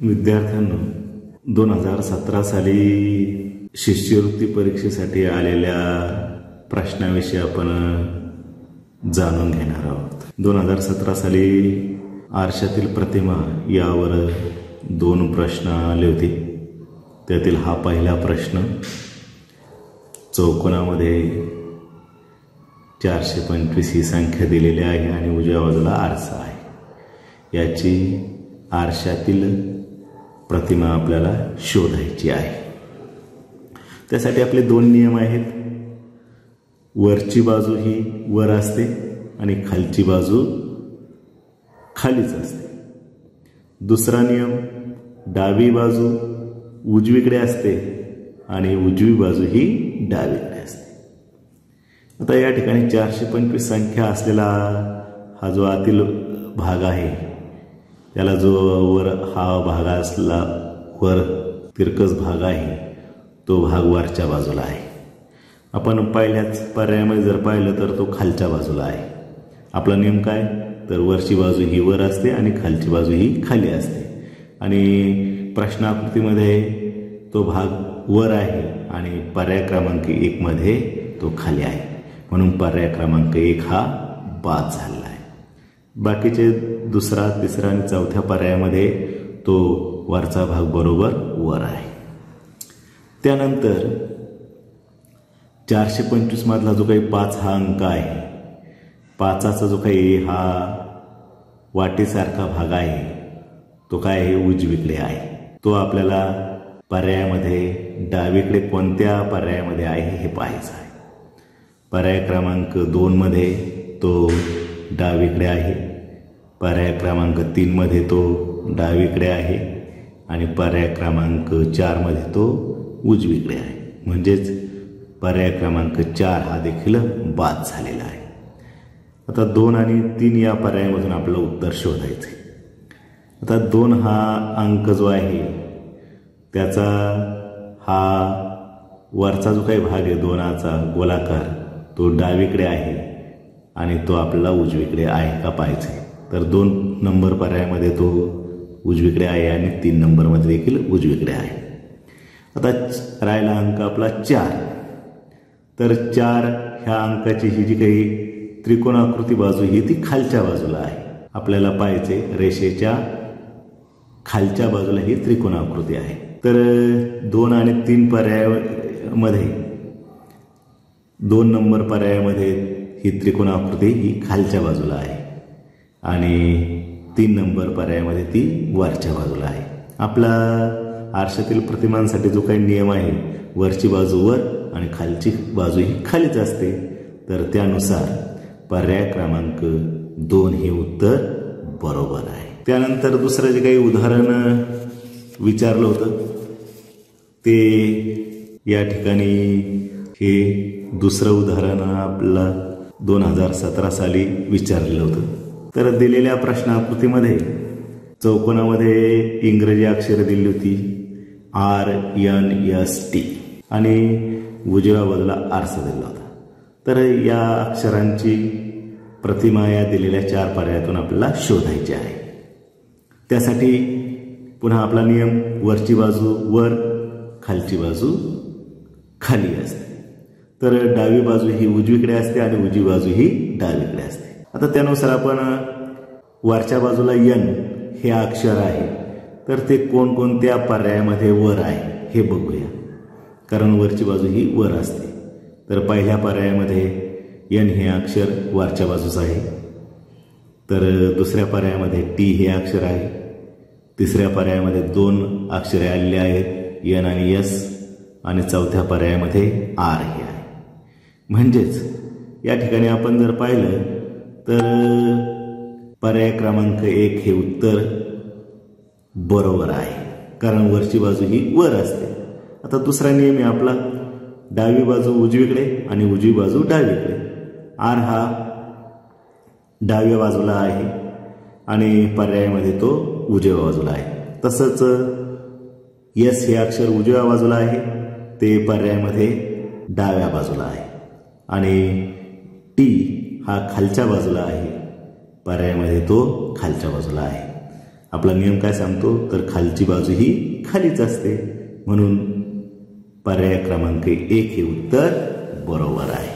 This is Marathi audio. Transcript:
विद्यार्थ्यांना दोन हजार सतरा साली शिष्यवृत्ती परीक्षेसाठी आलेल्या प्रश्नाविषयी आपण जाणून घेणार आहोत. दोन हजार सतरा साली आरशातील प्रतिमा यावर दोन प्रश्न आले होते. त्यातील हा पहिला प्रश्न चौकोनामध्ये चारशे पंचवीस ही संख्या दिलेली आहे आणि उजव्या बाजूला आरसा आहे. याची आरशातील प्रतिमा आपल्याला शोधायची आहे. त्यासाठी आपले दोन नियम आहेत. वरची बाजू ही वर असते आणि खालची बाजू खालीच असते. दुसरा नियम डावी बाजू उजवीकडे असते आणि उजवी बाजू ही डावीकडे असते. आता या ठिकाणी चारशे पंचवीस संख्या असलेला हा जो आतील भाग आहे त्याला जो वर हा भाग असला वर तिरकस भाग आहे तो भाग वरच्या बाजूला आहे. आपण पहिल्याच पर्यायामध्ये जर पाहिलं तर तो खालच्या बाजूला आहे. आपला नियम काय? तर वरची बाजू ही वर असते आणि खालची बाजू ही खाली असते. आणि प्रश्नाकृतीमध्ये तो भाग वर आहे आणि पर्याय क्रमांक एकमध्ये तो खाली आहे. म्हणून पर्याय क्रमांक एक हा बाद झाला. बाकीचे दुसरा तिसरा आणि चौथ्या पर्यायामध्ये तो वरचा भाग बरोबर वर आहे. त्यानंतर चारशे पंचवीसमधला जो काही पाच हा अंक आहे पाचाचा जो काही हा वाटेसारखा भाग आहे तो काय आहे? उजवीकडे आहे. तो आपल्याला पर्यायामध्ये डावीकडे कोणत्या पर्यायामध्ये आहे हे पाहायचं आहे. पर्याय क्रमांक दोनमध्ये तो डावीकडे आहे. पर्याय क्रमांक तीनमध्ये तो डावीकडे आहे आणि पर्याय क्रमांक चारमध्ये तो उजवीकडे आहे. म्हणजेच पर्याय क्रमांक चार हा देखील बाद झालेला आहे. आता दोन आणि तीन या पर्यायामधून आपलं उत्तर शोधायचं आहे आता दोन हा अंक जो आहे त्याचा हा वरचा जो काही भाग आहे दोनाचा गोलाकार तो डावीकडे आहे. आणि तो आपल्याला उजवीकडे आहे का पाहायचा आहे तर दोन नंबर पर्यायामध्ये तो उजवीकडे आहे आणि तीन नंबरमध्ये देखील उजवीकडे आहे. आता राहिला अंक आपला चार. तर चार ह्या अंकाची ही जी काही त्रिकोणाकृती बाजू ही ती खालच्या बाजूला आहे. आपल्याला पाहायचे रेषेच्या खालच्या बाजूला ही त्रिकोणाकृती आहे. तर दोन आणि तीन पर्यायामध्ये दोन नंबर पर्यायामध्ये ही त्रिकोणाकृती ही खालच्या बाजूला आहे. आणि तीन नंबर पर्यायामध्ये ती वरच्या बाजूला आहे. आपला आरशातील प्रतिमांसाठी जो काही नियम आहे वरची बाजू वर आणि खालची बाजू ही खालीच असते. तर त्यानुसार पर्याय क्रमांक दोन हे उत्तर बरोबर आहे. त्यानंतर दुसरं जे काही उदाहरण विचारलं होतं ते या ठिकाणी हे दुसरं उदाहरण आपला दोन हजार सतरा साली विचारलेलं होतं. तर दिलेल्या प्रश्नाकृतीमध्ये चौकोनामध्ये इंग्रजी अक्षरं दिली होती. R N S T. आणि उजव्या बाजूला आरसा दिला होता. तर या अक्षरांची प्रतिमा या दिलेल्या चार पर्यायातून आपल्याला शोधायची आहे. त्यासाठी पुन्हा आपला नियम वरची बाजू वर खालची बाजू खाली असते. तर डावी बाजू ही उजवीकडे असते आणि उजवी बाजू ही डावीकडे असते. आता त्यानुसार आपण वरच्या बाजूला यन हे अक्षर आहे. तर ते कोणकोणत्या पर्यायामध्ये वर आहे हे बघूया. कारण वरची बाजू ही वर असते. तर पहिल्या पर्यायामध्ये यन हे अक्षर वरच्या बाजूस आहे. तर दुसऱ्या पर्यायामध्ये टी हे अक्षर आहे. तिसऱ्या पर्यायामध्ये दोन अक्षरे आलेली आहेत यन आणि यस आणि चौथ्या पर्यायामध्ये आर हे आहे म्हणजेच या ठिकाणी आपण जर पाहिलं तर पर्याय क्रमांक एक हे उत्तर बरोबर आहे. कारण वरची बाजू ही वर असते. आता दुसरा नियम आहे आपला डावी बाजू उजवीकडे आणि उजवी बाजू डावीकडे. आर हा डाव्या बाजूला आहे आणि पर्यायामध्ये तो उजव्या बाजूला आहे. तसंच यस हे अक्षर उजव्या बाजूला आहे ते पर्यायामध्ये डाव्या बाजूला आहे. आणि टी हा खालच्या बाजूला आहे. पर्यायामध्ये तो खालच्या बाजूला आहे. आपला नियम काय सांगतो? तर खालची बाजू ही खालीच असते. म्हणून पर्याय क्रमांक एक हे उत्तर बरोबर आहे.